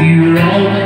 You're roll